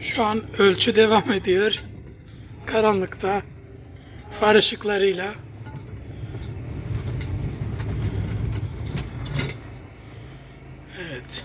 Şu an ölçü devam ediyor. Karanlıkta. Far ışıklarıyla. Evet.